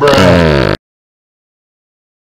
Bruh.